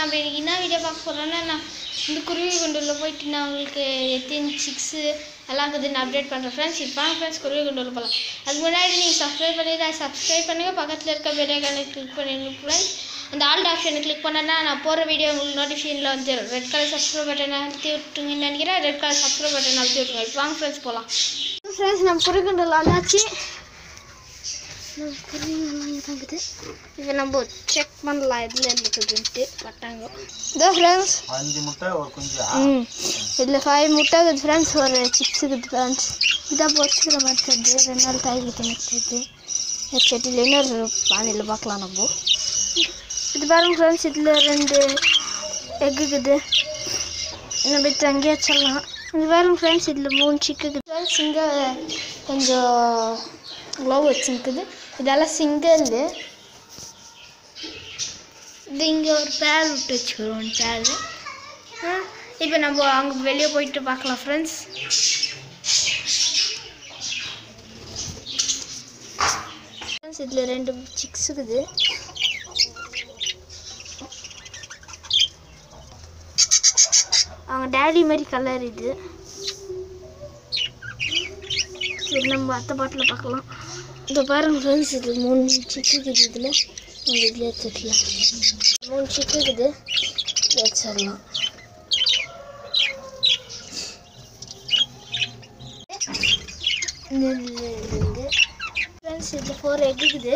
நம்ம என்ன வீடியோ பார்க்க போகிறோன்னா நான் இந்த குருவி குண்டூரில் போயிட்டு நான் உங்களுக்கு எத்தனை சிக்ஸு எல்லாம் இருக்குதுன்னு அப்டேட் பண்ணுறேன் ஃப்ரெண்ட்ஸ் இப்போ ஃப்ரெண்ட்ஸ் குருவி குண்டூரில் போகலாம் அதுக்கு முன்னாடி நீங்கள் சப்ஸ்கிரைப் பண்ணி சப்ஸ்கிரைப் பண்ணுங்கள் பக்கத்தில் இருக்க பெல்லைக்கான கிளிக் பண்ணிடுங்க ஃப்ரெண்ட்ஸ் அந்த ஆல்ட் ஆப்ஷனை கிளிக் பண்ணனா நான் போகிற வீடியோ உங்களுக்கு நோட்டிஃபிகேஷனில் வந்து ரெட் கலர் சப்ஸ்கிரைப் பட்டன் அழுத்தி விட்டுங்கன்னு நினைக்கிறேன். ரெட் கலர் சப்ஸ்கிரைப் பட்டன் அழுத்தி விட்டுருங்க. இப்போ வாங்க ஃப்ரெண்ட்ஸ் போகலாம் ஃப்ரெண்ட்ஸ் நம்ம குருவி குருகுண்டல் வந்தாச்சு. நம்ம குருவிங்கெல்லாம் இங்கே தங்குது இப்போ நம்ம செக் பண்ணலாம் எதில் இருக்குதுன்ட்டு பட்டாங்க இதோ ஃப்ரெண்ட்ஸ் அஞ்சு முட்டை ஒரு குஞ்சா ம் இதில் ஃபைவ் முட்டை இருக்குது ஃப்ரெண்ட்ஸ் ஒரு சிப்ஸ் இருக்குது ஃப்ரெண்ட்ஸ் இதான் பொரிச்சுக்கிற மாதிரி இருக்குது ரெண்டு நாள் காய்கறி தின்னுட்டு ஒரு செட்டியில் இன்னொரு பானையில் பார்க்கலாம் நம்ம இது பாருங்க ஃப்ரெண்ட்ஸ் இதில் ரெண்டு எக் இருக்குது நம்ம இப்போ அங்கேயே வச்சிடலாம் இது பாருங்க ஃப்ரெண்ட்ஸ் இதில் மூணு சிக்கு இருக்குது ஃப்ரெண்ட்ஸ் இங்கே கொஞ்சம் க்ளோவ் வச்சுருக்குது இதெல்லாம் சிங்கிள் இது இங்கே ஒரு பேர் விட்டு வச்சுக்கிறோம் பேர் இப்போ நம்ம அங்கே வெளியே போயிட்டு பார்க்கலாம் ஃப்ரெண்ட்ஸ் ஃப்ரெண்ட்ஸ் இதில் ரெண்டு சிக்ஸ் இருக்குது. அவங்க டேடி மாதிரி கலர் இது. நம்ம அத்தை பாட்டில் பார்க்கலாம் இந்த பாருங்க ஃப்ரெண்ட்ஸ் இது மூணு சிக்கு இருக்குது இதில் நம்ம இதில் எடுத்துக்கலாம் மூணு சிக்கு இருக்குது இதில் வச்சிடலாம் ஃப்ரெண்ட்ஸ் இதில் ஃபோர் எக் இருக்குது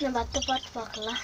நம்ம அத்தை பாட்டு பார்க்கலாம்